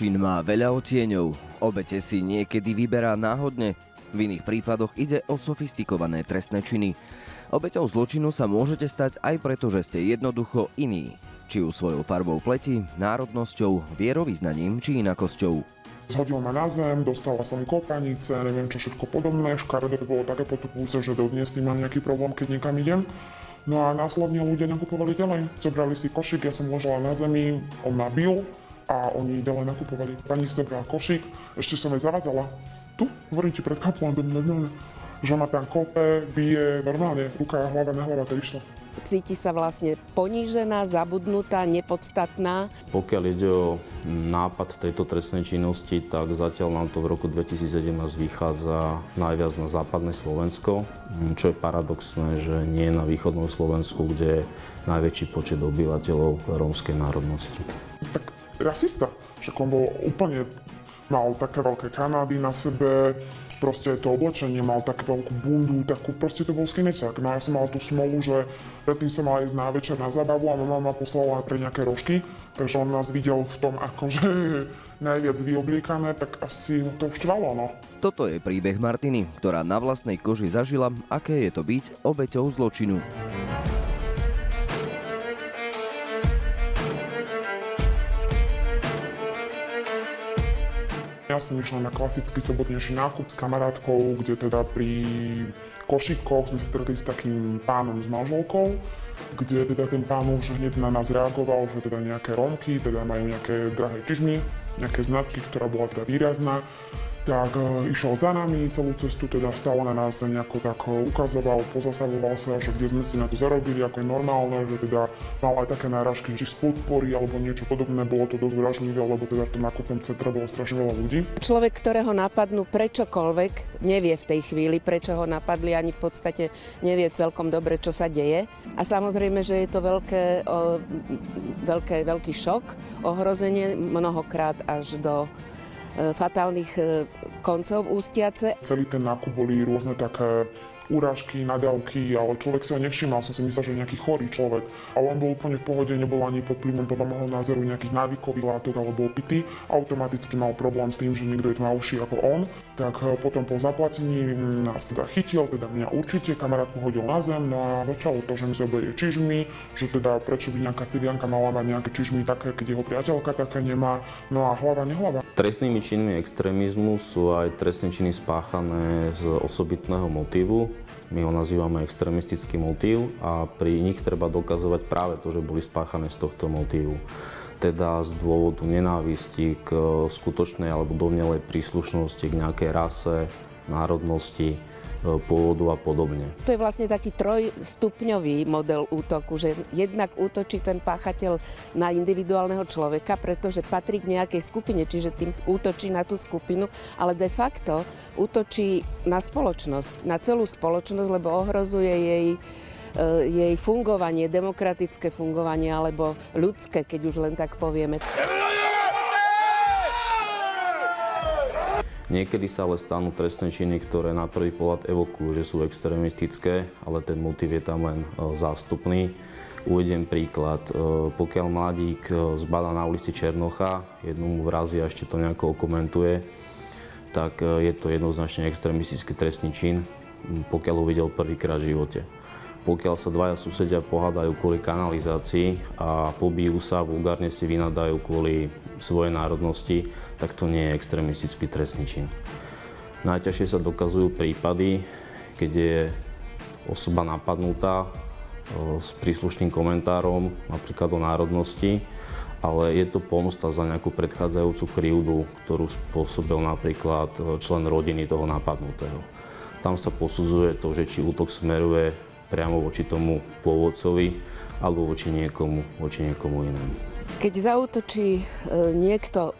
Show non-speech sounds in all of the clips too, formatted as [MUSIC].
Zločin má veľa otieňov. Obete si niekedy vyberá náhodne. V iných prípadoch ide o sofistikované trestné činy. Obeťou zločinu sa môžete stať aj preto, že ste jednoducho iní. Či už svojou farbou pleti, národnosťou, vierovýznaním či inakosťou. Zhodil ma na zem, dostala som kopanice, neviem čo všetko podobné, škaredé bolo také potupujúce, že dodnes tým mám nejaký problém, keď niekam idem. No a následne ľudia nakupovali ďalej. Zobrali si košík, ja som ležala na zemi, on ma bil a oni ďalej nakupovali. Pani zobrala košík, ešte som jej zavadzala. Tu, hovorím ti pred kaplandom normálne, že ma tam kope, bije, normálne, ruka, hlava na hlava to išlo. Cíti sa vlastne ponížená, zabudnutá, nepodstatná. Pokiaľ ide o nápad tejto trestnej činnosti, tak zatiaľ nám to v roku 2017 vychádza najviac na západné Slovensko, čo je paradoxné, že nie na východnom Slovensku, kde je najväčší počet obyvateľov rómskej národnosti. Tak rasista, však on bol úplne, mal také veľké kanády na sebe, proste to oblečenie, mal takú veľkú bundu, takú, proste to bol skinecák. No ja som mal tú smolu, že predtým som mal ísť na večer na zábavu a mama ma poslala pre nejaké rožky, takže on nás videl v tom akože [LAUGHS] najviac vyobliekané, tak asi to štvalo, no. Toto je príbeh Martiny, ktorá na vlastnej koži zažila, aké je to byť obeťou zločinu. Ja som išla na klasický sobotnejší nákup s kamarátkou, kde teda pri košíkoch sme sa stretli s takým pánom s manželkou, kde teda ten pán už hneď na nás reagoval, že teda nejaké romky, teda majú nejaké drahé čižmy, nejaké značky, ktorá bola teda výrazná tak e, išiel za nami celú cestu, teda stále na nás nejako tak ukazoval, pozastavoval sa, že kde sme si na to zarobili, ako je normálne, že teda mal aj také náražky, či z podpory alebo niečo podobné, bolo to dosť vražlivé, lebo teda v tom nákupnom centre bolo strašne veľa ľudí. Človek, ktorého napadnú prečokoľvek, nevie v tej chvíli, prečo ho napadli, ani v podstate nevie celkom dobre, čo sa deje. A samozrejme, že je to veľké, veľké, veľký šok, ohrozenie mnohokrát až do fatálnych e, koncov ústiace. Celý ten nákup boli rôzne také urážky, nadávky, ale človek si ho nevšimol, som si myslel, že nejaký chorý človek. Ale on bol úplne v pohode, nebol ani pod vplyvom podľa môjho názoru nejakých návykových látok alebo opity. Automaticky mal problém s tým, že niekto je tmavší ako on. Tak eh, potom po zaplatení nás teda chytil, teda mňa určite, kamarát pohodil na zem, no a začalo to, že mi zoberie čižmy, že teda prečo by nejaká civianka mala mať nejaké čižmy také, keď jeho priateľka také nemá, no a hlava nehlava. Trestnými činmi extrémizmu sú aj trestné činy spáchané z osobitného motivu, my ho nazývame extremistický motív a pri nich treba dokazovať práve to, že boli spáchané z tohto motívu. Teda z dôvodu nenávisti k skutočnej alebo domnelej príslušnosti k nejakej rase, národnosti, pôvodu a podobne. To je vlastne taký trojstupňový model útoku, že jednak útočí ten páchateľ na individuálneho človeka, pretože patrí k nejakej skupine, čiže tým útočí na tú skupinu, ale de facto útočí na spoločnosť, na celú spoločnosť, lebo ohrozuje jej e, jej fungovanie, demokratické fungovanie alebo ľudské, keď už len tak povieme. Niekedy sa ale stanú trestné činy, ktoré na prvý pohľad evokujú, že sú extrémistické, ale ten motiv je tam len e, zástupný. Uvediem príklad. E, pokiaľ mladík e, zbada na ulici Černocha, jednu mu vrazí a ešte to nejako komentuje, tak je to jednoznačne extrémistický trestný čin, pokiaľ ho videl prvýkrát v živote. Pokiaľ sa dvaja susedia pohádajú kvôli kanalizácii a pobijú sa, vulgárne si vynadajú kvôli svojej národnosti, tak to nie je extrémistický trestný čin. Najťažšie sa dokazujú prípady, keď je osoba napadnutá s príslušným komentárom, napríklad o národnosti, ale je to pomsta za nejakú predchádzajúcu krivdu, ktorú spôsobil napríklad člen rodiny toho napadnutého. Tam sa posudzuje to, že či útok smeruje priamo voči tomu pôvodcovi alebo voči niekomu, voči niekomu inému. Keď zautočí e, niekto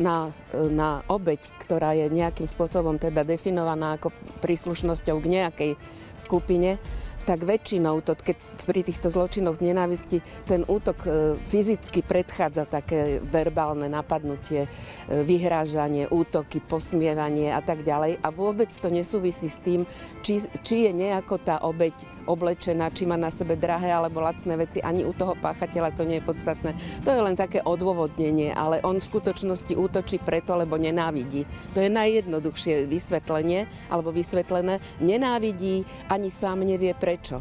na, e, na obeď, ktorá je nejakým spôsobom teda definovaná ako príslušnosťou k nejakej skupine, tak väčšinou to, keď pri týchto zločinoch z nenávisti ten útok e, fyzicky predchádza také verbálne napadnutie, e, vyhrážanie, útoky, posmievanie a tak ďalej. A vôbec to nesúvisí s tým, či, či je nejako tá obeď oblečená, či má na sebe drahé alebo lacné veci. Ani u toho páchateľa to nie je podstatné. To je len také odôvodnenie, ale on v skutočnosti útočí preto, lebo nenávidí. To je najjednoduchšie vysvetlenie alebo vysvetlené. Nenávidí, ani sám nevie prečo.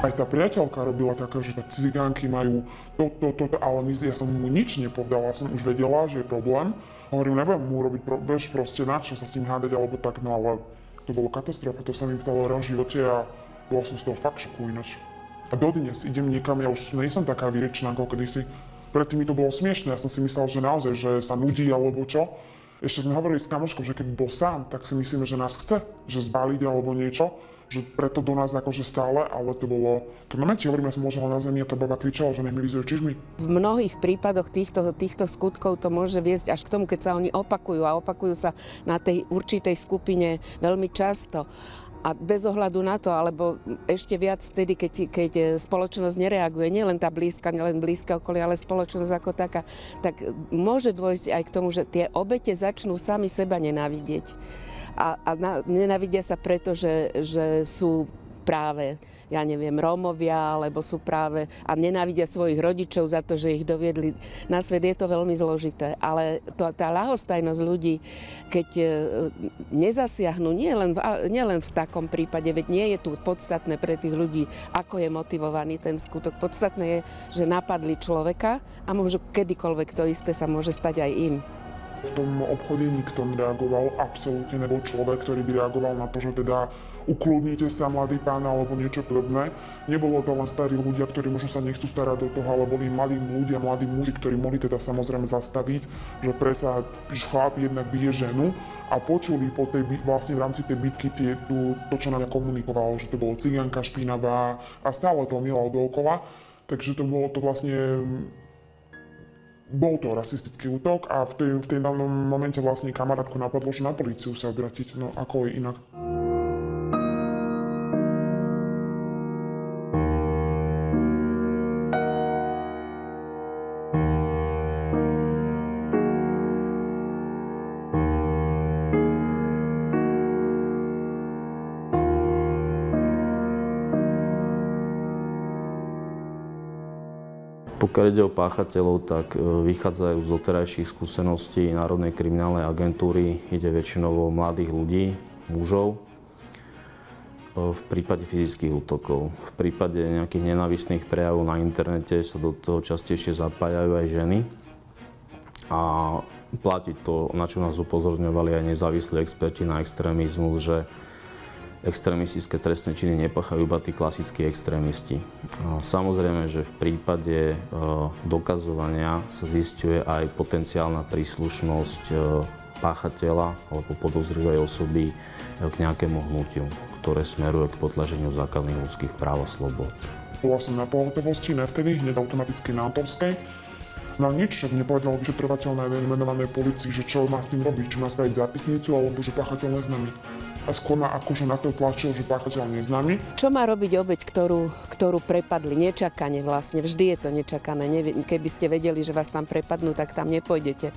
Aj tá priateľka robila také, že tá cigánky majú toto, toto, ale my, ja som mu nič nepovedala, som už vedela, že je problém. Hovorím, nebudem mu robiť, pro, vieš, proste na čo sa s tým hádať, alebo tak, no ale to bolo katastrofa, to sa mi stalo raz živote a bola som z toho fakt šoku ináč. A dodnes idem niekam, ja už nejsem taká vyrečná ako kedysi. Predtým mi to bolo smiešné, ja som si myslel, že naozaj, že sa nudí alebo čo. Ešte sme hovorili s kamoškou, že keď bol sám, tak si myslíme, že nás chce, že zbaliť alebo niečo že preto do nás akože stále, ale to bolo, to na meti, hovorím, som ležala na zemi a tá baba kričala, že nech mi vyzuje čižmy. V mnohých prípadoch týchto, týchto skutkov to môže viesť až k tomu, keď sa oni opakujú a opakujú sa na tej určitej skupine veľmi často a bez ohľadu na to, alebo ešte viac vtedy, keď, keď spoločnosť nereaguje, nielen tá blízka, nielen blízka okolie, ale spoločnosť ako taká, tak môže dôjsť aj k tomu, že tie obete začnú sami seba nenávidieť. A, a na, nenavidia sa preto, že, že sú práve, ja neviem, Rómovia, alebo sú práve a nenávidia svojich rodičov za to, že ich doviedli na svet. Je to veľmi zložité, ale to, tá ľahostajnosť ľudí, keď e, nezasiahnu, nie len, v, nie len v takom prípade, veď nie je tu podstatné pre tých ľudí, ako je motivovaný ten skutok. Podstatné je, že napadli človeka a môžu kedykoľvek to isté sa môže stať aj im. V tom obchode nikto nereagoval, absolútne nebol človek, ktorý by reagoval na to, že teda ukludnite sa, mladý pán, alebo niečo podobné. Nebolo to len starí ľudia, ktorí možno sa nechcú starať do toho, ale boli mladí ľudia, mladí muži, ktorí mohli teda samozrejme zastaviť, že presa chlap jednak bije ženu a počuli po tej, vlastne v rámci tej bitky tie, tu, to, čo mňa komunikovalo, že to bolo ciganka špinavá a stále to mielal dookola. Takže to bolo to vlastne bol to rasistický útok a v tej, v tej danom momente vlastne kamarátku napadlo, že na políciu sa obratiť, no ako je inak. Pokiaľ ide o páchateľov, tak e, vychádzajú z doterajších skúseností Národnej kriminálnej agentúry. Ide väčšinou o mladých ľudí, mužov, e, v prípade fyzických útokov. V prípade nejakých nenavistných prejavov na internete sa do toho častejšie zapájajú aj ženy. A platí to, na čo nás upozorňovali aj nezávislí experti na extrémizmus, že extrémistické trestné činy nepachajú iba tí klasickí extrémisti. Samozrejme, že v prípade e, dokazovania sa zistuje aj potenciálna príslušnosť e, páchateľa alebo podozrivej osoby e, k nejakému hnutiu, ktoré smeruje k potlaženiu základných ľudských práv a slobod. Bola som na pohotovosti, ne vtedy, hneď automaticky na Autorskej. No nič, však nepovedal vyšetrovateľ na menovanej policii, že čo má s tým robiť, či má spraviť zápisnicu, alebo že páchateľ neznámy a skôr ma akože na to tlačil, že páchateľ neznámy. Čo má robiť obeď, ktorú, ktorú prepadli nečakane vlastne? Vždy je to nečakané. Keby ste vedeli, že vás tam prepadnú, tak tam nepôjdete.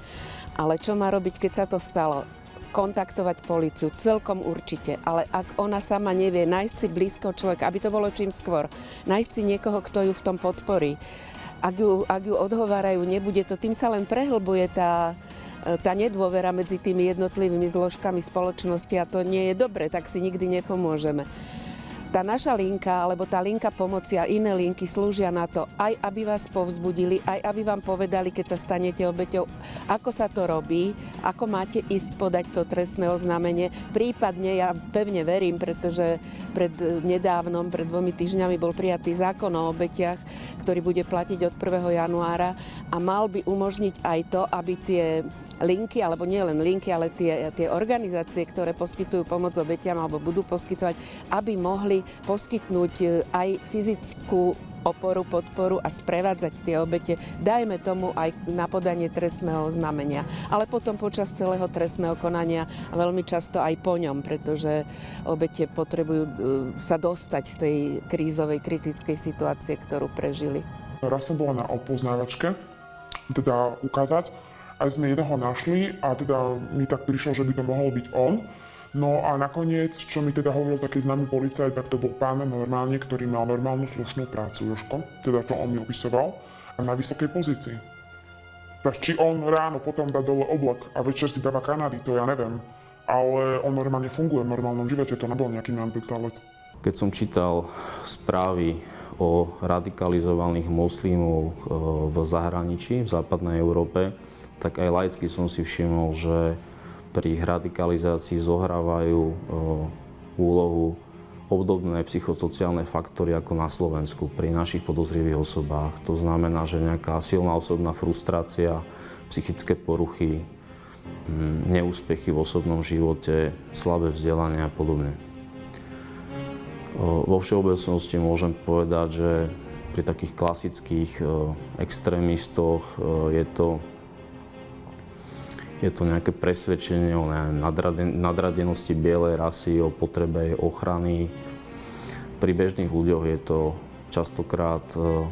Ale čo má robiť, keď sa to stalo? kontaktovať policiu, celkom určite, ale ak ona sama nevie, nájsť si blízko človeka, aby to bolo čím skôr, nájsť si niekoho, kto ju v tom podporí. Ak ju, ak ju odhovárajú, nebude to, tým sa len prehlbuje tá, tá nedôvera medzi tými jednotlivými zložkami spoločnosti a to nie je dobre, tak si nikdy nepomôžeme tá naša linka, alebo tá linka pomoci a iné linky slúžia na to, aj aby vás povzbudili, aj aby vám povedali, keď sa stanete obeťou, ako sa to robí, ako máte ísť podať to trestné oznámenie. Prípadne, ja pevne verím, pretože pred nedávnom, pred dvomi týždňami bol prijatý zákon o obetiach, ktorý bude platiť od 1. januára a mal by umožniť aj to, aby tie linky, alebo nie len linky, ale tie, tie organizácie, ktoré poskytujú pomoc obetiam alebo budú poskytovať, aby mohli poskytnúť e, aj fyzickú oporu, podporu a sprevádzať tie obete, dajme tomu aj na podanie trestného znamenia. Ale potom počas celého trestného konania a veľmi často aj po ňom, pretože obete potrebujú e, sa dostať z tej krízovej, kritickej situácie, ktorú prežili. Raz som bola na opoznávačke, teda ukázať, aj sme jedného našli a teda mi tak prišlo, že by to mohol byť on. No a nakoniec, čo mi teda hovoril taký známy policajt, tak to bol pán normálne, ktorý mal normálnu slušnú prácu, Joško, teda čo on mi opisoval, a na vysokej pozícii. Tak či on ráno potom dá dole oblak a večer si dáva Kanady, to ja neviem. Ale on normálne funguje v normálnom živote, to nebol nejaký neandertalec. Keď som čítal správy o radikalizovaných moslimov e, v zahraničí, v západnej Európe, tak aj laicky som si všimol, že pri radikalizácii zohrávajú úlohu obdobné psychosociálne faktory ako na Slovensku pri našich podozrivých osobách. To znamená, že nejaká silná osobná frustrácia, psychické poruchy, neúspechy v osobnom živote, slabé vzdelanie a podobne. Vo všeobecnosti môžem povedať, že pri takých klasických extrémistoch je to je to nejaké presvedčenie o nadradenosti bielej rasy, o potrebe ochrany. Pri bežných ľuďoch je to častokrát e,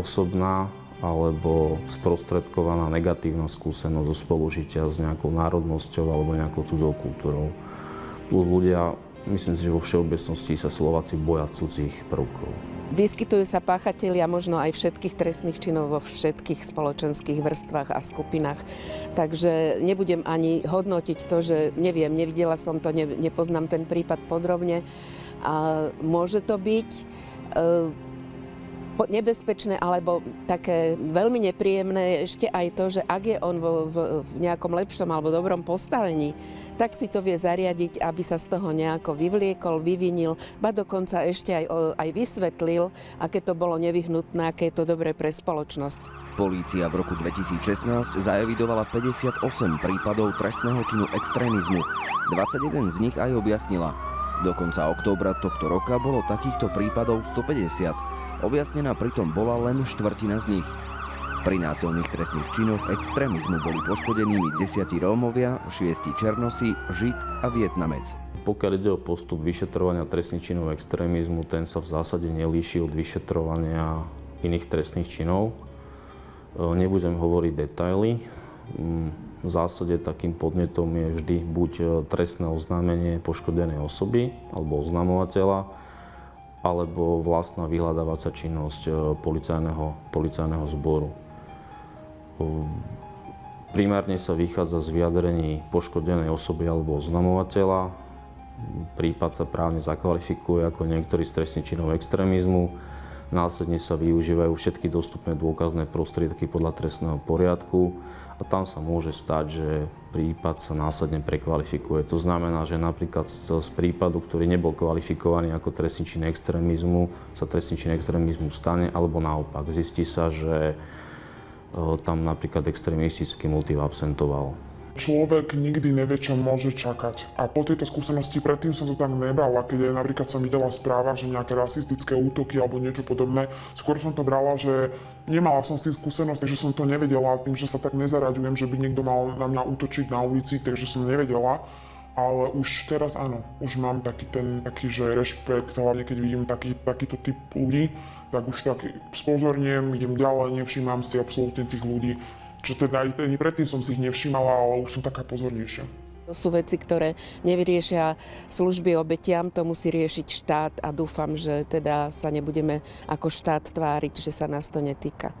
osobná alebo sprostredkovaná negatívna skúsenosť zo spolužitia s nejakou národnosťou alebo nejakou cudzou kultúrou. Plus ľudia, myslím si, že vo všeobecnosti sa Slováci boja cudzích prvkov. Vyskytujú sa páchatelia možno aj všetkých trestných činov vo všetkých spoločenských vrstvách a skupinách. Takže nebudem ani hodnotiť to, že neviem, nevidela som to, nepoznám ten prípad podrobne. A môže to byť e, nebezpečné alebo také veľmi nepríjemné je ešte aj to, že ak je on vo, v, v nejakom lepšom alebo dobrom postavení, tak si to vie zariadiť, aby sa z toho nejako vyvliekol, vyvinil, ba dokonca ešte aj, aj vysvetlil, aké to bolo nevyhnutné, aké je to dobré pre spoločnosť. Polícia v roku 2016 zaevidovala 58 prípadov trestného činu extrémizmu. 21 z nich aj objasnila. Do konca októbra tohto roka bolo takýchto prípadov 150. Objasnená pritom bola len štvrtina z nich. Pri násilných trestných činoch extrémizmu boli poškodenými desiatí Rómovia, šiesti Černosi, Žid a Vietnamec. Pokiaľ ide o postup vyšetrovania trestných činov extrémizmu, ten sa v zásade nelíši od vyšetrovania iných trestných činov. E, nebudem hovoriť detaily. Mm, v zásade takým podnetom je vždy buď e, trestné oznámenie poškodenej osoby alebo oznamovateľa, alebo vlastná vyhľadávacia činnosť e, policajného, policajného zboru. E, primárne sa vychádza z vyjadrení poškodenej osoby alebo oznamovateľa. Prípad sa právne zakvalifikuje ako niektorý z trestných činov extrémizmu. Následne sa využívajú všetky dostupné dôkazné prostriedky podľa trestného poriadku a tam sa môže stať, že prípad sa následne prekvalifikuje. To znamená, že napríklad z, prípadu, ktorý nebol kvalifikovaný ako trestný čin extrémizmu, sa trestný čin extrémizmu stane, alebo naopak. Zistí sa, že e, tam napríklad extrémistický motiv absentoval. Človek nikdy nevie, čo môže čakať. A po tejto skúsenosti predtým som to tak nebral. Keď aj napríklad som videla správa, že nejaké rasistické útoky alebo niečo podobné, skôr som to brala, že nemala som s tým skúsenosť, takže som to nevedela. Tým, že sa tak nezaraďujem, že by niekto mal na mňa útočiť na ulici, takže som nevedela. Ale už teraz áno, už mám taký ten, taký, že rešpekt, hlavne keď vidím taký, takýto typ ľudí, tak už tak spozorniem, idem ďalej, nevšímam si absolútne tých ľudí, čo teda aj predtým som si ich nevšímala, ale už som taká pozornejšia. To sú veci, ktoré nevyriešia služby obetiam, to musí riešiť štát a dúfam, že teda sa nebudeme ako štát tváriť, že sa nás to netýka.